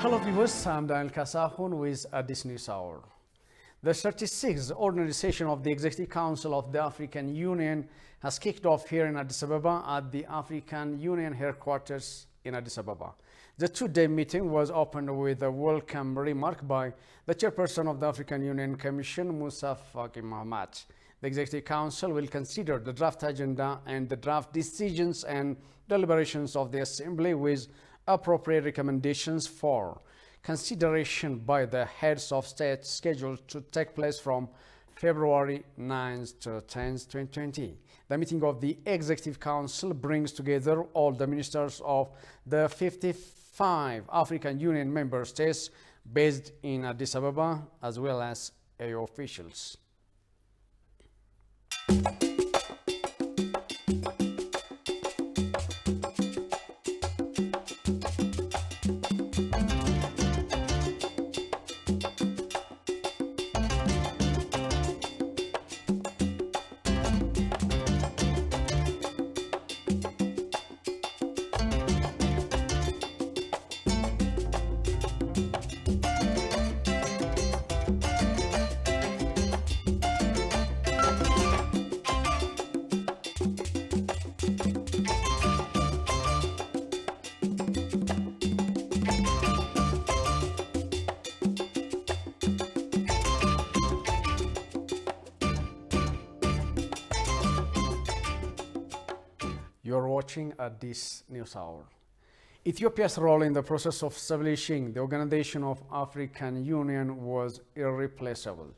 Hello viewers, I'm Daniel Kasahun with Addis News Hour. The 36th ordinary session of the Executive Council of the African Union has kicked off here in Addis Ababa at the African Union headquarters in Addis Ababa. The two-day meeting was opened with a welcome remark by the chairperson of the African Union Commission, Musa Faki Mahamat. The Executive Council will consider the draft agenda and the draft decisions and deliberations of the Assembly with appropriate recommendations for consideration by the heads of state scheduled to take place from February 9th to 10th, 2020. The meeting of the Executive Council brings together all the ministers of the 55 African Union member states based in Addis Ababa as well as AU officials. You're watching at this news hour. Ethiopia's role in the process of establishing the Organization of African Union was irreplaceable.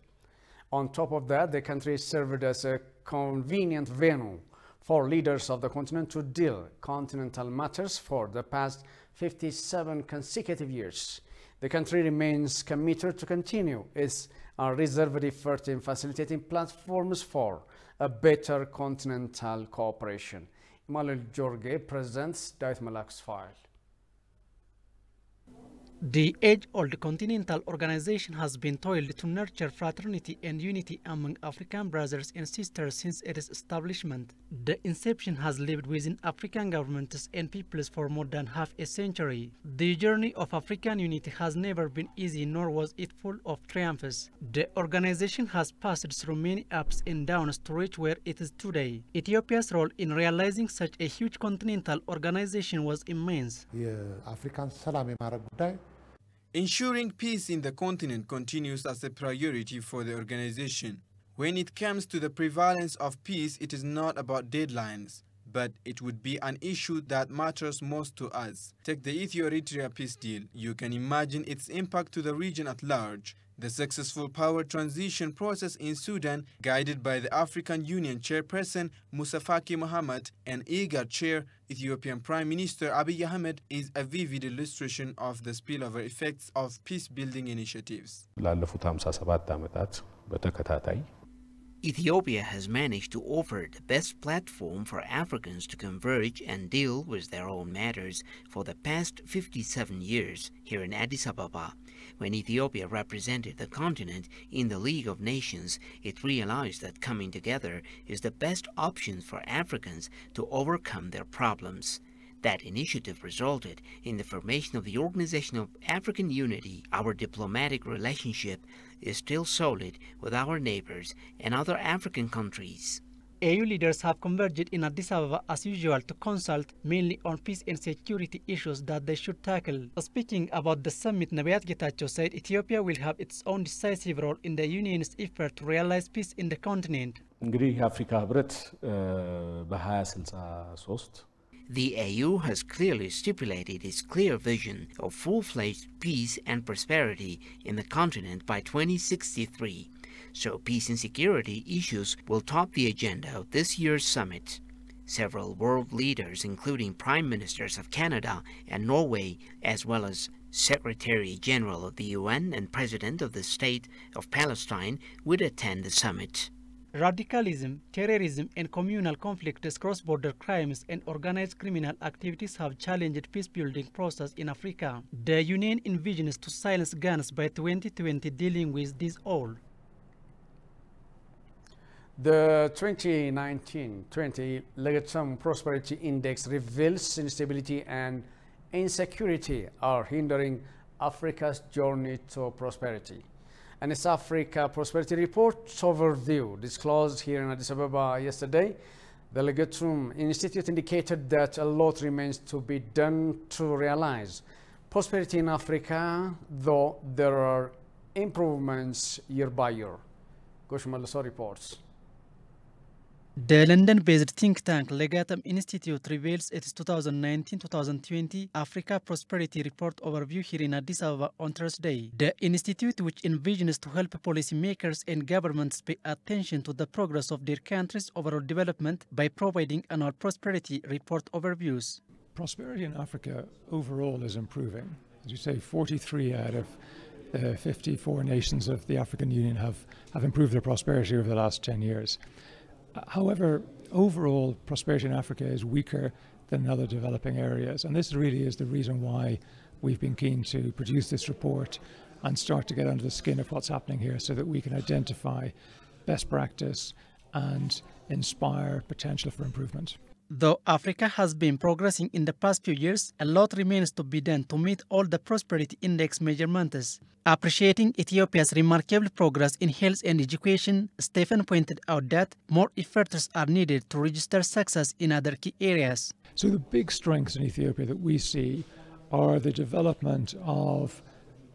On top of that, the country served as a convenient venue for leaders of the continent to deal continental matters for the past 57 consecutive years. The country remains committed to continue its unreserved effort in facilitating platforms for a better continental cooperation. Emmanuel Jorge presents Dawit Malak's file. The age-old continental organization has been toiled to nurture fraternity and unity among African brothers and sisters since its establishment. The inception has lived within African governments and peoples for more than half a century. The journey of African unity has never been easy nor was it full of triumphs. The organization has passed through many ups and downs to reach where it is today. Ethiopia's role in realizing such a huge continental organization was immense. Ensuring peace in the continent continues as a priority for the organization. When it comes to the prevalence of peace, it is not about deadlines, but it would be an issue that matters most to us. Take the Ethiopia peace deal. You can imagine its impact to the region at large. The successful power transition process in Sudan, guided by the African Union chairperson Musa Faki Mohammed and IGAD chair Ethiopian Prime Minister Abiy Ahmed, is a vivid illustration of the spillover effects of peace-building initiatives. Ethiopia has managed to offer the best platform for Africans to converge and deal with their own matters for the past 57 years here in Addis Ababa. When Ethiopia represented the continent in the League of Nations, it realized that coming together is the best option for Africans to overcome their problems. That initiative resulted in the formation of the Organization of African Unity. Our diplomatic relationship is still solid with our neighbors and other African countries. AU leaders have converged in Addis Ababa as usual to consult mainly on peace and security issues that they should tackle. Speaking about the summit, Nebiat said Ethiopia will have its own decisive role in the Union's effort to realize peace in the continent. እንግዲህ የአፍሪካ ህብረት uh, በ2063 the AU has clearly stipulated its clear vision of full-fledged peace and prosperity in the continent by 2063, so peace and security issues will top the agenda of this year's summit. Several world leaders, including prime ministers of Canada and Norway, as well as Secretary General of the UN and President of the State of Palestine, would attend the summit. Radicalism, terrorism, and communal conflicts, cross-border crimes, and organized criminal activities have challenged peace-building process in Africa. The Union envisions to silence guns by 2020 dealing with this all. The 2019-20 Legatum Prosperity Index reveals instability and insecurity are hindering Africa's Journey to Prosperity. And its Africa Prosperity Report overview disclosed here in Addis Ababa yesterday, the Legatum Institute indicated that a lot remains to be done to realize prosperity in Africa, though there are improvements year by year. Gosh Malaso reports. The London-based think tank Legatum Institute reveals its 2019-2020 Africa Prosperity Report overview here in Addis Ababa on Thursday. The institute, which envisions to help policymakers and governments pay attention to the progress of their country's overall development by providing annual prosperity report overviews. Prosperity in Africa overall is improving. As you say, 43 out of the 54 nations of the African Union have, have improved their prosperity over the last 10 years. However, overall prosperity in Africa is weaker than in other developing areas. And this really is the reason why we've been keen to produce this report and start to get under the skin of what's happening here so that we can identify best practice and inspire potential for improvement. Though Africa has been progressing in the past few years, a lot remains to be done to meet all the Prosperity Index measurements. Appreciating Ethiopia's remarkable progress in health and education, Stephen pointed out that more efforts are needed to register success in other key areas. So the big strengths in Ethiopia that we see are the development of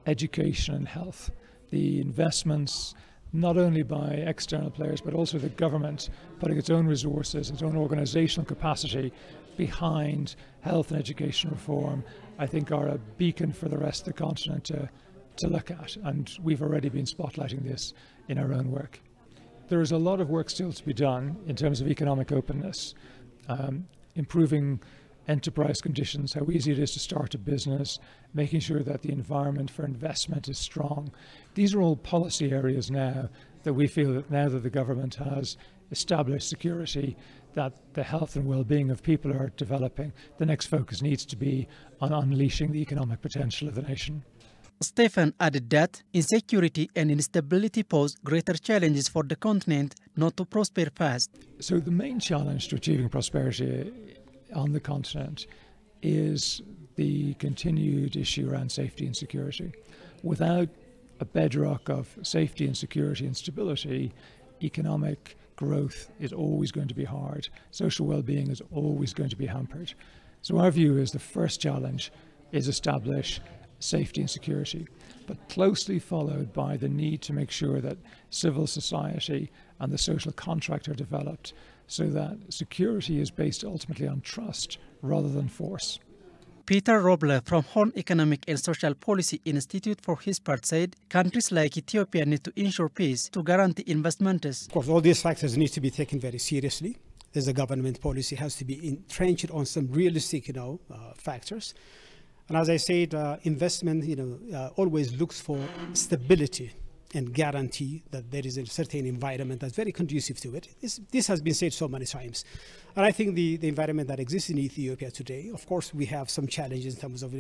education and health, the investments not only by external players but also the government putting its own resources, its own organizational capacity behind health and education reform, I think are a beacon for the rest of the continent to, to look at. And we've already been spotlighting this in our own work. There is a lot of work still to be done in terms of economic openness, um, improving enterprise conditions, how easy it is to start a business, making sure that the environment for investment is strong. These are all policy areas now that we feel that now that the government has established security, that the health and well-being of people are developing, the next focus needs to be on unleashing the economic potential of the nation. Stephen added that insecurity and instability pose greater challenges for the continent not to prosper fast. So the main challenge to achieving prosperity on the continent is the continued issue around safety and security. Without a bedrock of safety and security and stability, economic growth is always going to be hard. Social well-being is always going to be hampered. So our view is the first challenge is establish safety and security, but closely followed by the need to make sure that civil society and the social contract are developed so that security is based ultimately on trust rather than force. Peter Roble from Horn Economic and Social Policy Institute for his part said countries like Ethiopia need to ensure peace to guarantee investments. Of course, all these factors need to be taken very seriously. As a government policy has to be entrenched on some realistic, you know, uh, factors. And as I said, uh, investment, you know, uh, always looks for stability and guarantee that there is a certain environment that's very conducive to it. This, this, has been said so many times. And I think the, the environment that exists in Ethiopia today, of course, we have some challenges in terms of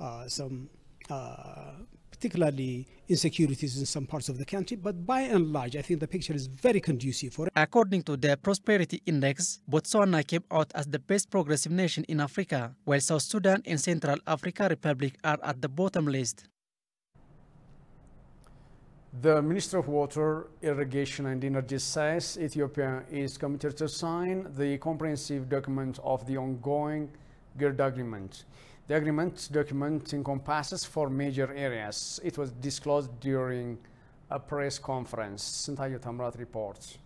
uh, some uh, particularly insecurities in some parts of the country, but by and large, I think the picture is very conducive for it. According to the Prosperity Index, Botswana came out as the best progressive nation in Africa, while South Sudan and Central Africa Republic are at the bottom list. The Minister of Water, Irrigation and Energy says Ethiopia is committed to sign the comprehensive document of the ongoing GERD agreement. The agreement document encompasses four major areas. It was disclosed during a press conference. Sintayo Tamrat reports.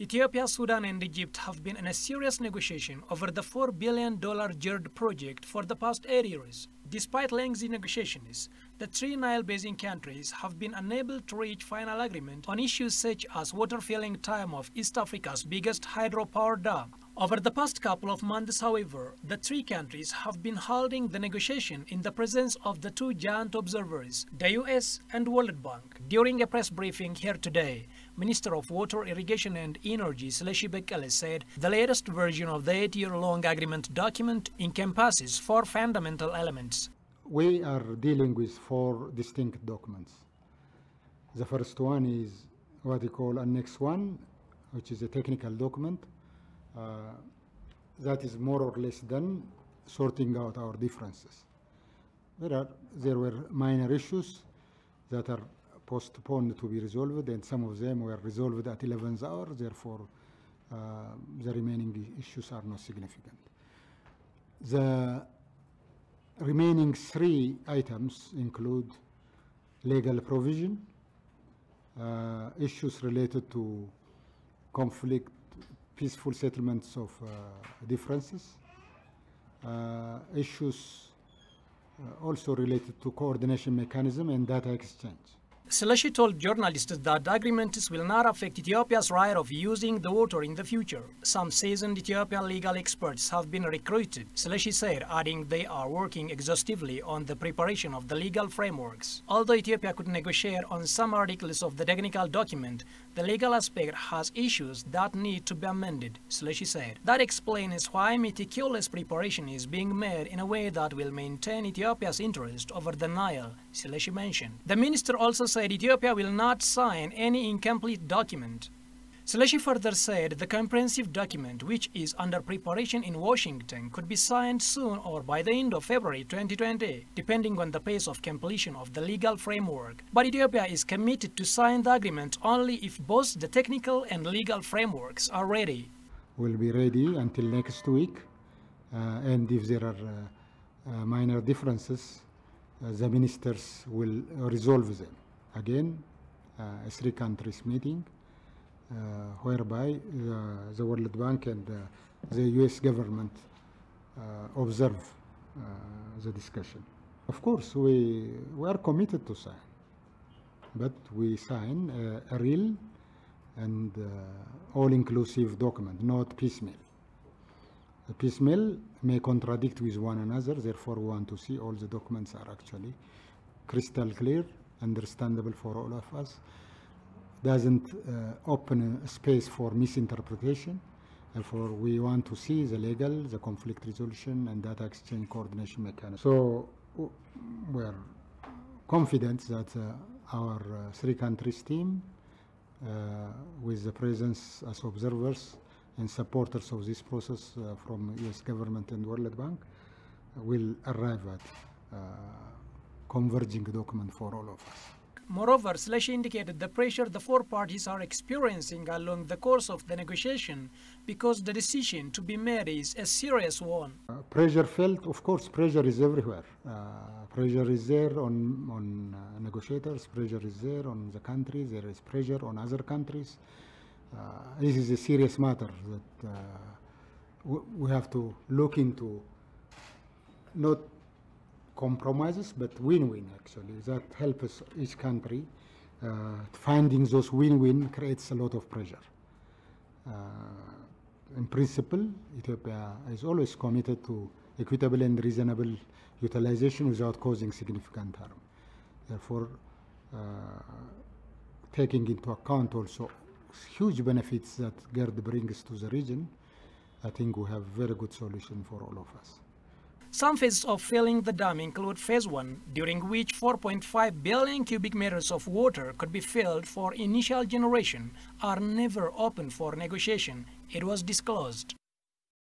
Ethiopia, Sudan, and Egypt have been in a serious negotiation over the $4 billion GERD project for the past eight years. Despite lengthy negotiations, the three Nile Basin countries have been unable to reach final agreement on issues such as water filling time of East Africa's biggest hydropower dam. Over the past couple of months, however, the three countries have been holding the negotiation in the presence of the two giant observers, the US and World Bank. During a press briefing here today, Minister of Water, Irrigation and Energy Seleshi Bekele said the latest version of the eight-year-long agreement document encompasses four fundamental elements. We are dealing with four distinct documents. The first one is what we call Annex 1, which is a technical document uh, that is more or less done sorting out our differences. There, are, there were minor issues that are postponed to be resolved, and some of them were resolved at 11th hour. Therefore, uh, the remaining issues are not significant. The remaining three items include legal provision, uh, issues related to conflict, peaceful settlements of uh, differences, uh, issues uh, also related to coordination mechanism and data exchange. Seleshi told journalists that the agreements will not affect Ethiopia's right of using the water in the future. Some seasoned Ethiopian legal experts have been recruited, Seleshi said, adding they are working exhaustively on the preparation of the legal frameworks. Although Ethiopia could negotiate on some articles of the technical document, the legal aspect has issues that need to be amended, Seleshi said. That explains why meticulous preparation is being made in a way that will maintain Ethiopia's interest over the Nile, Seleshi mentioned. The minister also said Ethiopia will not sign any incomplete document. Seleshi further said the comprehensive document, which is under preparation in Washington, could be signed soon or by the end of February 2020, depending on the pace of completion of the legal framework. But Ethiopia is committed to sign the agreement only if both the technical and legal frameworks are ready. We'll be ready until next week, uh, and if there are uh, uh, minor differences, the ministers will resolve them. Again, a three countries meeting uh, whereby uh, the World Bank and uh, the US government observe the discussion. Of course, we, we are committed to sign, but we sign a real and all-inclusive document, not piecemeal. A piecemeal may contradict with one another, therefore we want to see all the documents are actually crystal clear understandable for all of us, doesn't uh, open a space for misinterpretation. Therefore, we want to see the legal, the conflict resolution, and data exchange coordination mechanism. So we're confident that uh, our uh, three countries team, uh, with the presence as observers and supporters of this process uh, from U.S. government and World Bank, will arrive at uh, converging document for all of us. Moreover, Seleshi indicated the pressure the four parties are experiencing along the course of the negotiation because the decision to be made is a serious one. Uh, pressure felt, of course, pressure is everywhere. Uh, pressure is there on, on uh, negotiators, pressure is there on the countries, there is pressure on other countries. Uh, this is a serious matter that uh, we have to look into not compromises, but win-win actually, that helps each country. Uh, finding those win-win creates a lot of pressure. Uh, in principle, Ethiopia is always committed to equitable and reasonable utilization without causing significant harm. Therefore, uh, taking into account also huge benefits that GERD brings to the region, I think we have very good solution for all of us. Some phases of filling the dam include phase 1, during which 4.5 billion cubic meters of water could be filled for initial generation, are never open for negotiation, it was disclosed.